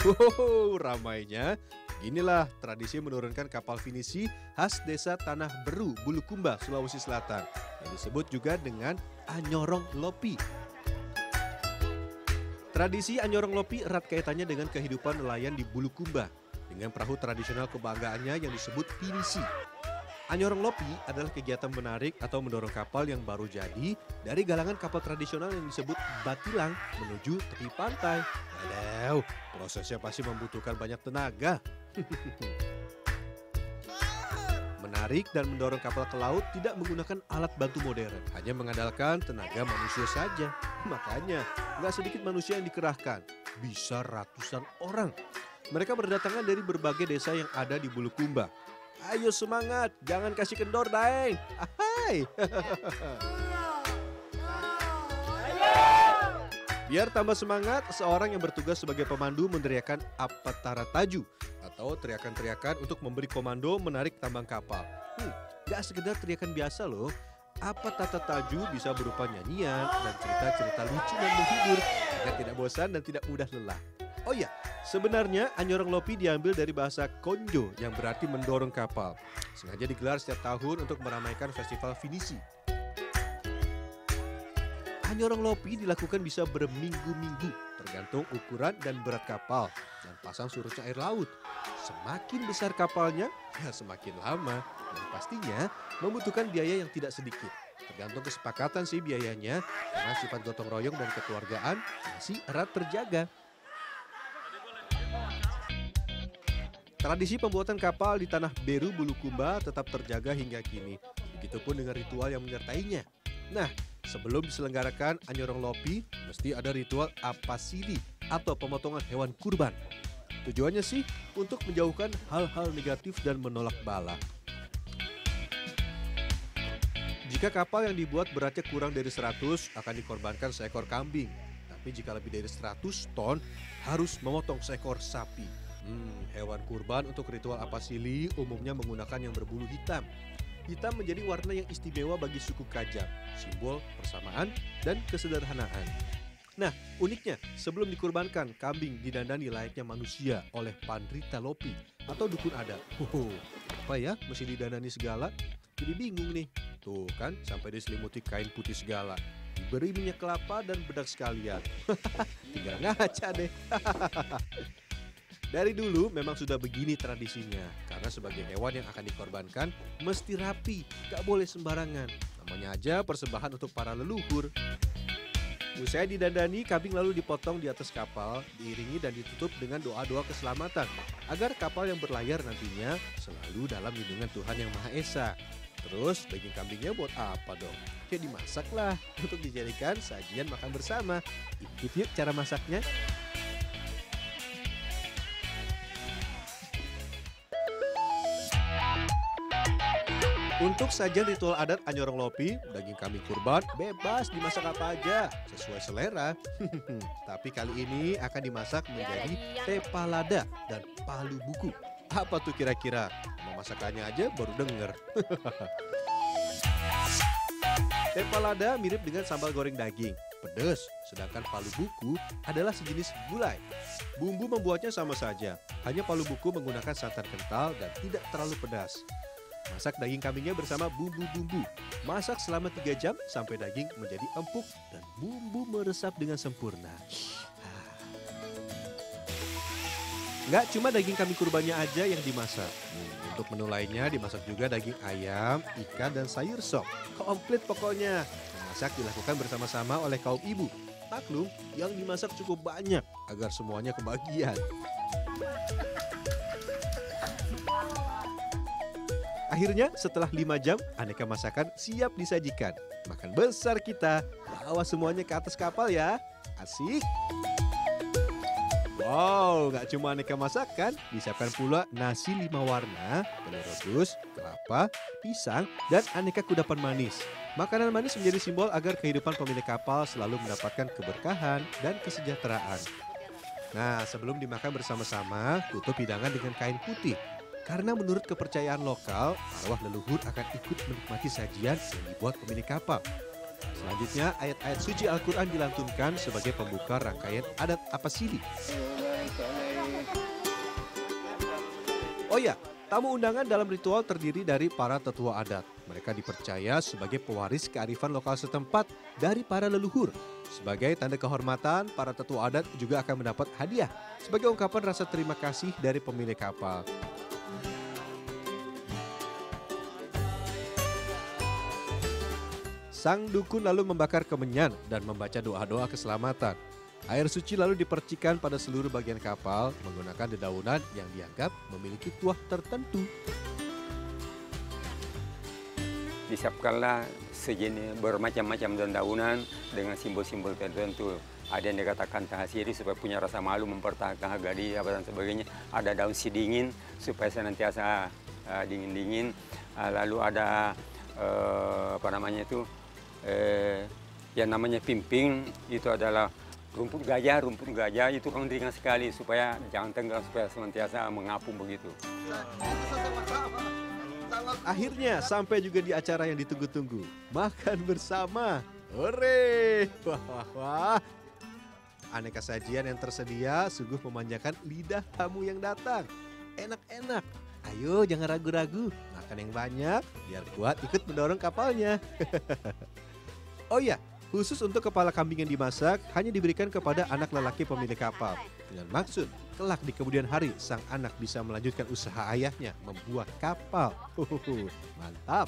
Wow, ramainya. Inilah tradisi menurunkan kapal finisi khas desa Tanah Beru, Bulukumba, Sulawesi Selatan. Yang disebut juga dengan Anyorong Lopi. Tradisi Anyorong Lopi erat kaitannya dengan kehidupan nelayan di Bulukumba. Dengan perahu tradisional kebanggaannya yang disebut finisi. Anyorong Lopi adalah kegiatan menarik atau mendorong kapal yang baru jadi dari galangan kapal tradisional yang disebut batilang menuju tepi pantai. Aduh, prosesnya pasti membutuhkan banyak tenaga. Menarik dan mendorong kapal ke laut tidak menggunakan alat bantu modern, hanya mengandalkan tenaga manusia saja. Makanya, nggak sedikit manusia yang dikerahkan, bisa ratusan orang. Mereka berdatangan dari berbagai desa yang ada di Bulukumba, Ayo semangat, jangan kasih kendor, Daeng. Hai. Biar tambah semangat, seorang yang bertugas sebagai pemandu meneriakan apatara taju atau teriakan-teriakan untuk memberi komando menarik tambang kapal. Hmm, gak sekedar teriakan biasa loh. Apa tata taju bisa berupa nyanyian dan cerita-cerita lucu dan menghibur agar tidak bosan dan tidak mudah lelah. Oh ya, sebenarnya Anyorong Lopi diambil dari bahasa konjo yang berarti mendorong kapal. Sengaja digelar setiap tahun untuk meramaikan festival finisi. Anyorong Lopi dilakukan bisa berminggu-minggu, tergantung ukuran dan berat kapal dan pasang surutnya air laut. Semakin besar kapalnya, ya semakin lama dan pastinya membutuhkan biaya yang tidak sedikit. Tergantung kesepakatan sih biayanya, karena sifat gotong royong dan kekeluargaan masih erat terjaga. Tradisi pembuatan kapal di tanah Beru Bulukumba tetap terjaga hingga kini. Begitupun dengan ritual yang menyertainya. Nah, sebelum diselenggarakan Anyorong Lopi, mesti ada ritual apasili atau pemotongan hewan kurban. Tujuannya sih untuk menjauhkan hal-hal negatif dan menolak bala. Jika kapal yang dibuat beratnya kurang dari 100 akan dikorbankan seekor kambing. Tapi jika lebih dari 100 ton harus memotong seekor sapi. Hmm, hewan kurban untuk ritual apasili umumnya menggunakan yang berbulu hitam. Hitam menjadi warna yang istimewa bagi suku Kajang, simbol persamaan dan kesederhanaan. Nah, uniknya, sebelum dikurbankan, kambing didandani layaknya manusia oleh Pandrita Lopi atau dukun adat. Hoho, apa ya mesti didandani segala? Jadi bingung nih. Tuh kan, sampai diselimuti kain putih segala. Diberi minyak kelapa dan bedak sekalian. Tinggal ngaca deh. Dari dulu memang sudah begini tradisinya, karena sebagai hewan yang akan dikorbankan mesti rapi, gak boleh sembarangan. Namanya aja persembahan untuk para leluhur. Usai didandani, kambing lalu dipotong di atas kapal, diiringi dan ditutup dengan doa-doa keselamatan, agar kapal yang berlayar nantinya selalu dalam lindungan Tuhan Yang Maha Esa. Terus daging kambingnya buat apa dong? Ya dimasak lah untuk dijadikan sajian makan bersama. Ikut yuk cara masaknya. Untuk sajian ritual adat Anyorong Lopi, daging kambing kurban bebas dimasak apa aja sesuai selera. Tapi kali ini akan dimasak menjadi tepalada dan palu buku. Apa tuh kira-kira? Memasakannya aja baru denger. Tepalada mirip dengan sambal goreng daging, pedas, sedangkan palu buku adalah sejenis gulai. Bumbu membuatnya sama saja, hanya palu buku menggunakan santan kental dan tidak terlalu pedas. Masak daging kambingnya bersama bumbu-bumbu. Masak selama 3 jam sampai daging menjadi empuk dan bumbu meresap dengan sempurna. Nggak cuma daging kambing kurbannya aja yang dimasak. Untuk menu lainnya dimasak juga daging ayam, ikan, dan sayur sop. Komplit pokoknya. Masak dilakukan bersama-sama oleh kaum ibu. Maklum, yang dimasak cukup banyak agar semuanya kebagian. Akhirnya setelah 5 jam aneka masakan siap disajikan. Makan besar kita, bawa semuanya ke atas kapal ya. Asik. Wow, nggak cuma aneka masakan, disiapkan pula nasi lima warna, telur rebus, kelapa, pisang, dan aneka kudapan manis. Makanan manis menjadi simbol agar kehidupan pemilik kapal selalu mendapatkan keberkahan dan kesejahteraan. Nah, sebelum dimakan bersama-sama, tutup hidangan dengan kain putih. Karena menurut kepercayaan lokal, arwah leluhur akan ikut menikmati sajian yang dibuat pemilik kapal. Selanjutnya, ayat-ayat suci Al-Quran dilantunkan sebagai pembuka rangkaian adat apasili. Oh ya, tamu undangan dalam ritual terdiri dari para tetua adat. Mereka dipercaya sebagai pewaris kearifan lokal setempat dari para leluhur. Sebagai tanda kehormatan, para tetua adat juga akan mendapat hadiah sebagai ungkapan rasa terima kasih dari pemilik kapal. Sang dukun lalu membakar kemenyan dan membaca doa-doa keselamatan. Air suci lalu dipercikan pada seluruh bagian kapal menggunakan dedaunan yang dianggap memiliki tuah tertentu. Disiapkanlah sejenis bermacam-macam dedaunan dengan simbol-simbol tertentu. Ada yang dikatakan tahasiri supaya punya rasa malu mempertahankan harga diri apa dan sebagainya. Ada daun sidingin supaya senantiasa uh, dingin-dingin. Uh, lalu ada uh, apa namanya itu eh, yang namanya pimping itu adalah rumput gajah, rumput gajah itu kan ringan sekali supaya jangan tenggelam supaya senantiasa mengapung begitu. Akhirnya sampai juga di acara yang ditunggu-tunggu, makan bersama. Hore! Wah, wah, wah. Aneka sajian yang tersedia sungguh memanjakan lidah tamu yang datang. Enak-enak. Ayo jangan ragu-ragu, makan yang banyak biar kuat ikut mendorong kapalnya. Oh iya, khusus untuk kepala kambing yang dimasak hanya diberikan kepada anak lelaki pemilik kapal. Dengan maksud, kelak di kemudian hari sang anak bisa melanjutkan usaha ayahnya membuat kapal. Mantap!